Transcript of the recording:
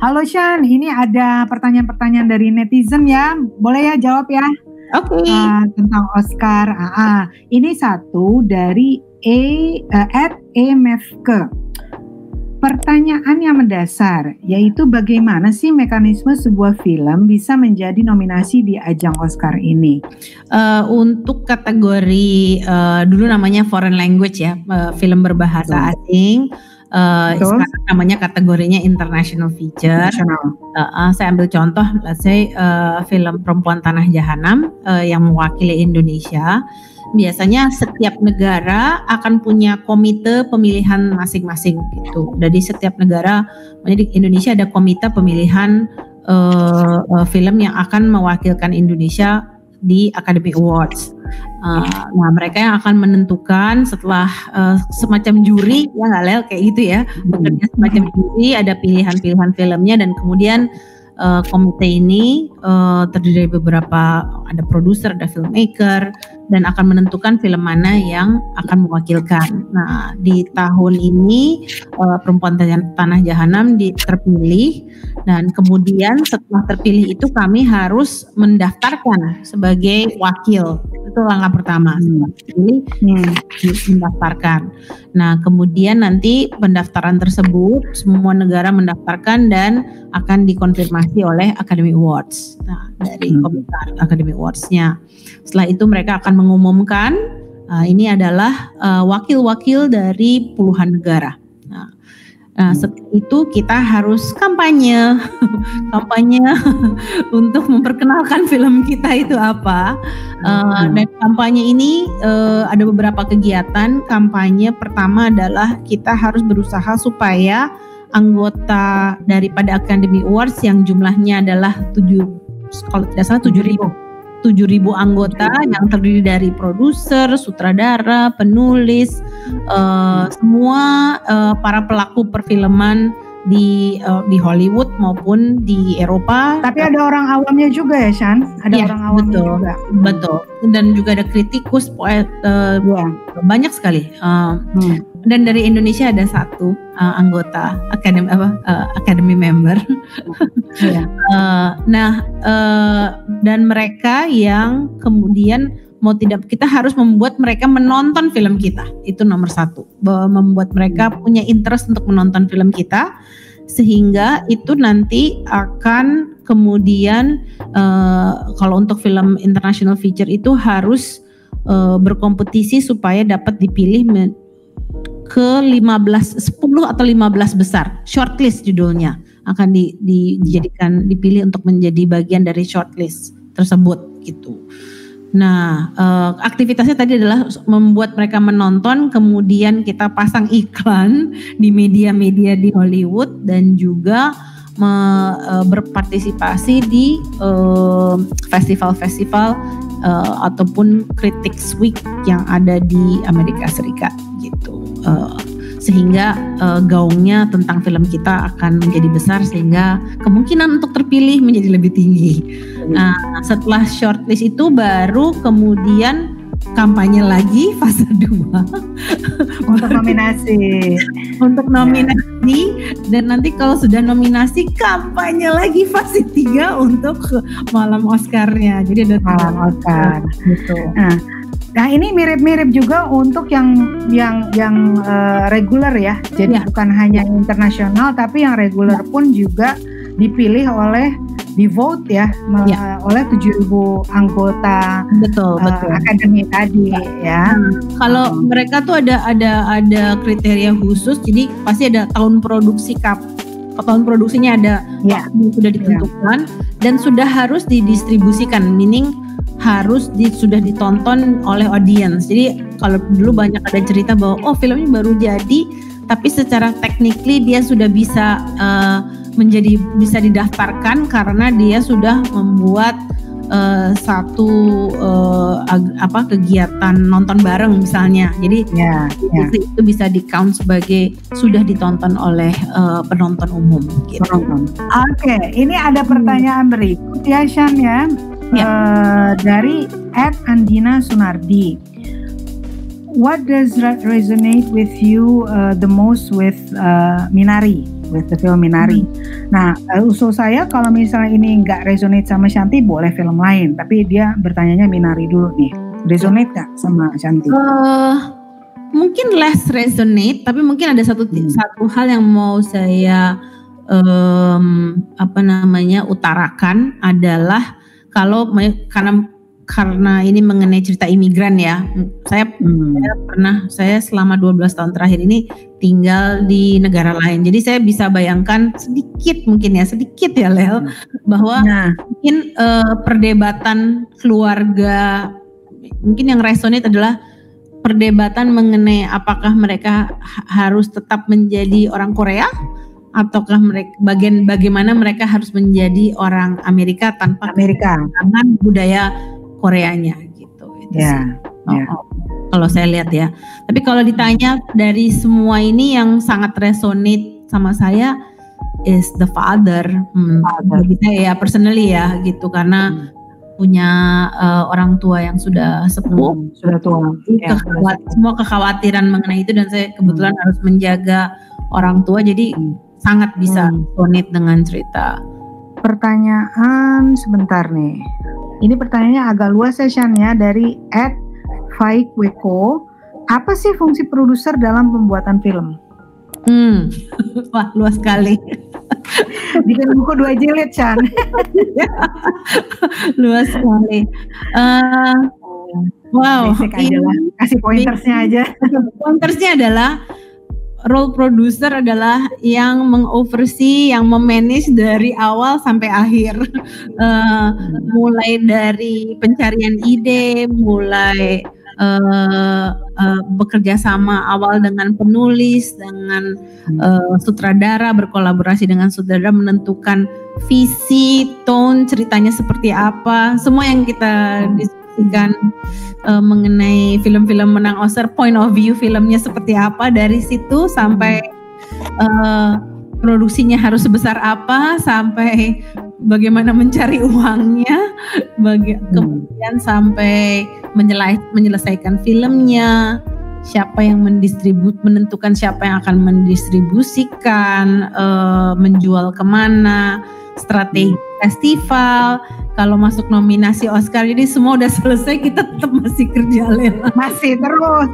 Halo Shan, ini ada pertanyaan-pertanyaan dari netizen ya. Boleh ya jawab ya? Oke. Okay. Uh, tentang Oscar. Uh, uh. Ini satu dari E uh, at EMFK. Pertanyaan yang mendasar yaitu bagaimana sih mekanisme sebuah film bisa menjadi nominasi di ajang Oscar ini? Uh, untuk kategori uh, dulu namanya foreign language ya, uh, film berbahasa asing. Uh, sekarang namanya kategorinya international feature. International. Uh, uh, saya ambil contoh, let's say uh, film Perempuan Tanah Jahanam uh, yang mewakili Indonesia biasanya setiap negara akan punya komite pemilihan masing-masing gitu. Jadi setiap negara, di Indonesia ada komite pemilihan uh, uh, film yang akan mewakilkan Indonesia di Academy Awards. Uh, nah mereka yang akan menentukan setelah uh, semacam juri ya nggak lel? Kayak gitu ya, bekerja semacam juri ada pilihan-pilihan filmnya dan kemudian uh, komite ini uh, terdiri dari beberapa ada produser, ada filmmaker dan akan menentukan film mana yang akan mewakilkan. Nah, di tahun ini uh, Perempuan Tanah Jahanam di, terpilih dan kemudian setelah terpilih itu kami harus mendaftarkan sebagai wakil. Itu langkah pertama. Setelah terpilih hmm. mendaftarkan. Nah, kemudian nanti pendaftaran tersebut semua negara mendaftarkan dan akan dikonfirmasi oleh Academy Awards. Nah, dari hmm. Komite Academy Awards-nya. Setelah itu mereka akan mengumumkan uh, ini adalah uh, wakil-wakil uh, dari puluhan negara. Nah, Nah, setelah itu kita harus kampanye, kampanye untuk memperkenalkan film kita itu apa. Uh, dan kampanye ini uh, ada beberapa kegiatan. Kampanye pertama adalah kita harus berusaha supaya anggota daripada Academy Awards yang jumlahnya adalah tujuh, kalau tidak salah tujuh ribu 7.000 anggota yang terdiri dari produser, sutradara, penulis, uh, semua uh, para pelaku perfilman di uh, di Hollywood maupun di Eropa. Tapi ada orang awamnya juga ya, Shan? Ada ya, orang awamnya betul, juga. Betul. Dan juga ada kritikus, poet, uh, ya. banyak sekali. Uh, hmm. Dan dari Indonesia ada satu uh, anggota akademi apa uh, academy member. ya. uh, nah, uh, dan mereka yang kemudian mau tidak kita harus membuat mereka menonton film kita itu nomor satu bahwa membuat mereka punya interest untuk menonton film kita sehingga itu nanti akan kemudian uh, kalau untuk film international feature itu harus uh, berkompetisi supaya dapat dipilih ke 15 10 atau 15 besar shortlist judulnya akan di, dijadikan dipilih untuk menjadi bagian dari shortlist tersebut gitu. Nah, uh, aktivitasnya tadi adalah membuat mereka menonton, kemudian kita pasang iklan di media-media di Hollywood dan juga me, uh, berpartisipasi di festival-festival uh, ataupun Critics Week yang ada di Amerika Serikat. Uh, sehingga uh, gaungnya tentang film kita akan menjadi besar sehingga kemungkinan untuk terpilih menjadi lebih tinggi. Nah, setelah shortlist itu baru kemudian kampanye lagi fase 2 untuk nominasi. untuk nominasi ya. dan nanti kalau sudah nominasi kampanye lagi fase 3 untuk malam Oscarnya. Jadi ada malam Oscar gitu. Nah, Nah ini mirip-mirip juga untuk yang yang yang uh, reguler ya. Jadi ya. bukan hanya internasional tapi yang reguler ya. pun juga dipilih oleh di vote ya, ya. oleh 7000 anggota betul uh, betul akademi tadi ya. ya. Hmm. Kalau hmm. mereka tuh ada ada ada kriteria khusus jadi pasti ada tahun produksi kap tahun produksinya ada ya. sudah ditentukan ya. dan sudah harus didistribusikan meaning harus di, sudah ditonton oleh audience. Jadi kalau dulu banyak ada cerita bahwa oh filmnya baru jadi, tapi secara technically dia sudah bisa uh, menjadi bisa didaftarkan karena dia sudah membuat uh, satu uh, apa kegiatan nonton bareng misalnya. Jadi ya, ya. Itu, itu bisa di count sebagai sudah ditonton oleh uh, penonton umum. Gitu. Oke, okay. ini ada pertanyaan berikut ya Shan ya ya. uh, dari Ed Andina Sunardi. What does resonate with you uh, the most with uh, Minari, the film Minari? Hmm. Nah, uh, usul saya kalau misalnya ini nggak resonate sama Shanti, boleh film lain. Tapi dia bertanyanya Minari dulu nih. Resonate nggak sama Shanti? Uh, mungkin less resonate, tapi mungkin ada satu hmm. satu hal yang mau saya um, apa namanya utarakan adalah kalau karena karena ini mengenai cerita imigran ya. Saya, hmm. saya pernah saya selama 12 tahun terakhir ini tinggal di negara lain. Jadi saya bisa bayangkan sedikit mungkin ya, sedikit ya Lel hmm. bahwa nah. mungkin uh, perdebatan keluarga mungkin yang resonate adalah perdebatan mengenai apakah mereka harus tetap menjadi orang Korea ataukah mereka bagian bagaimana mereka harus menjadi orang Amerika tanpa Amerika dengan budaya Koreanya gitu. Itu ya. Oh, ya. Oh. Kalau saya lihat ya. Tapi kalau ditanya dari semua ini yang sangat resonate sama saya is the father. Hmm, father. Bagi ya personally ya gitu karena hmm. punya uh, orang tua yang sudah sepuh, hmm, sudah tua. Ya, kekhawat, semua kekhawatiran mengenai itu dan saya kebetulan hmm. harus menjaga orang tua jadi hmm. sangat bisa hmm. dengan cerita. Pertanyaan sebentar nih. Ini pertanyaannya agak luas ya Shan ya dari Ed Weko. Apa sih fungsi produser dalam pembuatan film? Hmm, wah luas sekali. Bikin buku dua jilid Chan. luas sekali. Uh, wow, ini, kasih pointersnya aja. Pointersnya adalah role producer adalah yang mengoversee, yang memanage dari awal sampai akhir, uh, mulai dari pencarian ide, mulai uh, uh, bekerja sama awal dengan penulis, dengan uh, sutradara, berkolaborasi dengan sutradara menentukan visi, tone ceritanya seperti apa, semua yang kita diskusikan uh, mengenai film-film menang Oscar point of view filmnya seperti apa dari situ sampai uh, produksinya harus sebesar apa sampai bagaimana mencari uangnya bagi, hmm. kemudian sampai menyelesaikan filmnya siapa yang mendistribut menentukan siapa yang akan mendistribusikan uh, menjual ke mana strategi festival kalau masuk nominasi Oscar jadi semua udah selesai kita tetap masih kerja Lela. Masih terus